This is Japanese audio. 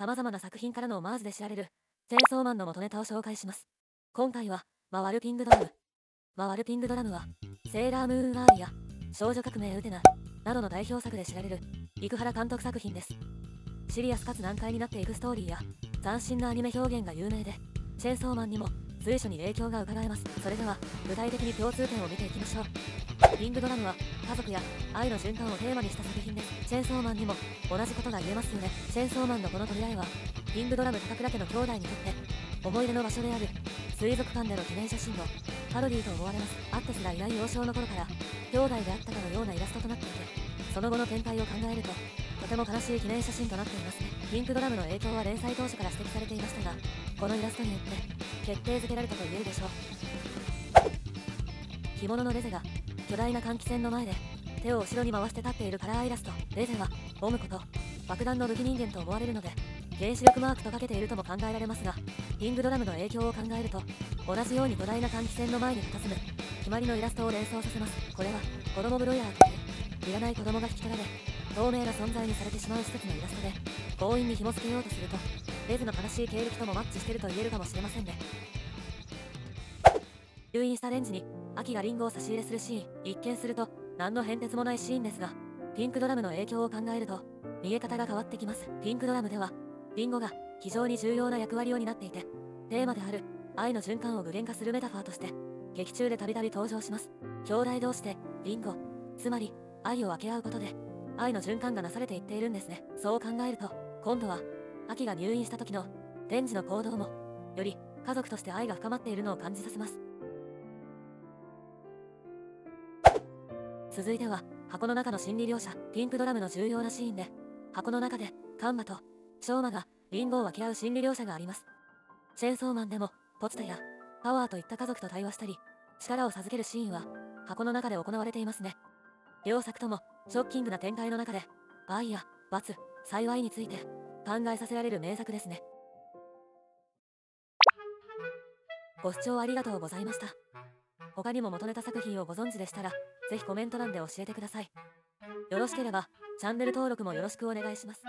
様々な作品からのオマージュで知られる、チェーンソーマンの元ネタを紹介します。今回は、マワルピングドラム。マワルピングドラムは、セーラームーンアーリや、少女革命ウテナ、などの代表作で知られる、生原監督作品です。シリアスかつ難解になっていくストーリーや、斬新なアニメ表現が有名で、チェーンソーマンにも随所に影響が伺えます。それでは、具体的に共通点を見ていきましょう。ピングドラムは家族や愛の循環をテーマにした作品です。チェンソーマンにも同じことが言えますよね。チェンソーマンのこの取り合いは、ピングドラム高倉家の兄弟にとって思い出の場所である水族館での記念写真のパロディと思われます。あってすらいない幼少の頃から兄弟であったかのようなイラストとなっていて、その後の展開を考えると、とても悲しい記念写真となっていますね。ピンクドラムの影響は連載当初から指摘されていましたが、このイラストによって決定づけられたと言えるでしょう。着物のレゼが巨大な換気扇の前で手を後ろに回して立っているカラーイラストレゼはオムこと爆弾の武器人間と思われるので原子力マークとかけているとも考えられますがピングドラムの影響を考えると同じように巨大な換気扇の前に佇む決まりのイラストを連想させます。これは子供ブロイヤーといういらない子供が引き取られ透明な存在にされてしまう施設のイラストで強引に紐付けようとするとレズの悲しい経歴ともマッチしてると言えるかもしれませんね。入院したレンジにアキがリンゴを差し入れするシーン一見すると何の変哲もないシーンですがピンクドラムの影響を考えると見え方が変わってきます。ピンクドラムではリンゴが非常に重要な役割を担っていてテーマである愛の循環を具現化するメタファーとして劇中でたびたび登場します。兄弟同士でリンゴつまり愛を分け合うことで愛の循環がなされていっているんですね。そう考えると今度はアキが入院した時のレンジの行動もより家族として愛が深まっているのを感じさせます。続いては箱の中の心理描写ピンクドラムの重要なシーンで箱の中でカンマとショーマがリンゴを分け合う心理描写があります。チェーンソーマンでもポツタやパワーといった家族と対話したり力を授けるシーンは箱の中で行われていますね。両作ともショッキングな展開の中で愛や罰幸いについて考えさせられる名作ですね。ご視聴ありがとうございました。他にも元ネタ作品をご存知でしたらぜひコメント欄で教えてください。よろしければ、チャンネル登録もよろしくお願いします。